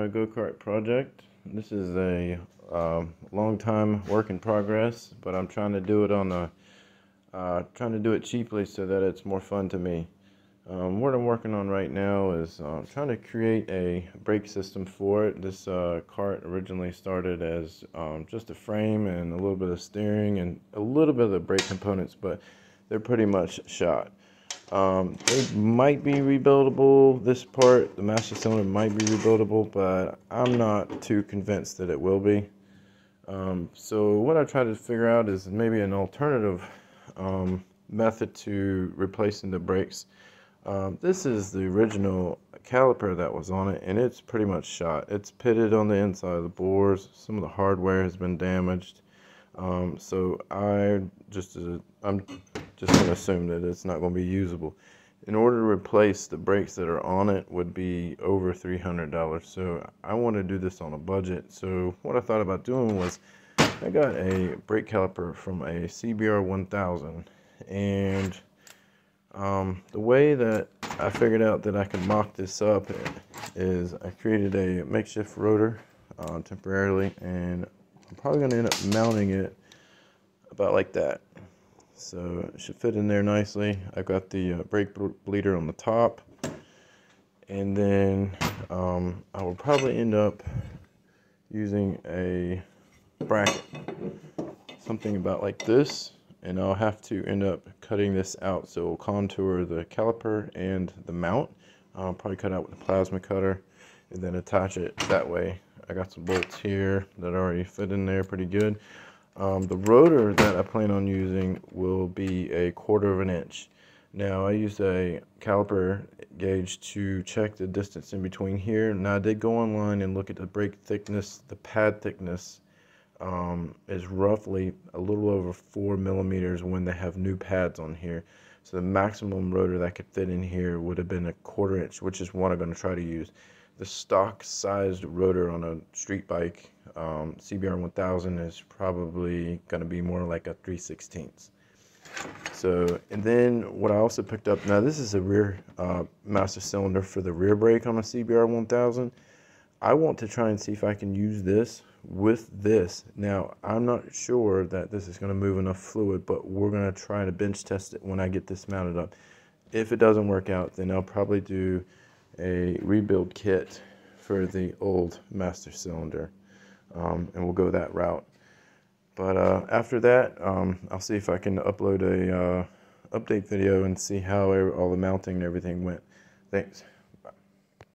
my go-kart project. This is a um, long time work in progress, but I'm trying to do it on a uh, trying to do it cheaply so that it's more fun to me. Um, what I'm working on right now is uh, trying to create a brake system for it. This uh, cart originally started as um, just a frame and a little bit of steering and a little bit of the brake components, but they're pretty much shot. Um, they might be rebuildable. This part, the master cylinder, might be rebuildable, but I'm not too convinced that it will be. Um, so what I try to figure out is maybe an alternative um, method to replacing the brakes. Um, this is the original caliper that was on it, and it's pretty much shot. It's pitted on the inside of the bores. Some of the hardware has been damaged. Um, so I just uh, I'm just going to assume that it's not going to be usable. In order to replace the brakes that are on it would be over $300. So I want to do this on a budget. So what I thought about doing was I got a brake caliper from a CBR 1000 and um, the way that I figured out that I could mock this up is I created a makeshift rotor uh, temporarily and I'm probably going to end up mounting it about like that. So it should fit in there nicely. I've got the uh, brake bleeder on the top. And then um, I will probably end up using a bracket. Something about like this. And I'll have to end up cutting this out so it'll contour the caliper and the mount. I'll probably cut out with a plasma cutter and then attach it that way I got some bolts here that already fit in there pretty good. Um, the rotor that I plan on using will be a quarter of an inch. Now I used a caliper gauge to check the distance in between here. Now I did go online and look at the brake thickness, the pad thickness um, is roughly a little over four millimeters when they have new pads on here. So the maximum rotor that could fit in here would have been a quarter inch, which is what I'm going to try to use the stock sized rotor on a street bike um, CBR 1000 is probably going to be more like a 3 16ths. So, and then what I also picked up, now this is a rear uh, master cylinder for the rear brake on a CBR 1000. I want to try and see if I can use this with this. Now, I'm not sure that this is going to move enough fluid, but we're going to try to bench test it when I get this mounted up. If it doesn't work out, then I'll probably do a rebuild kit for the old master cylinder. Um, and we'll go that route. But uh, after that um, I'll see if I can upload a uh, update video and see how all the mounting and everything went. Thanks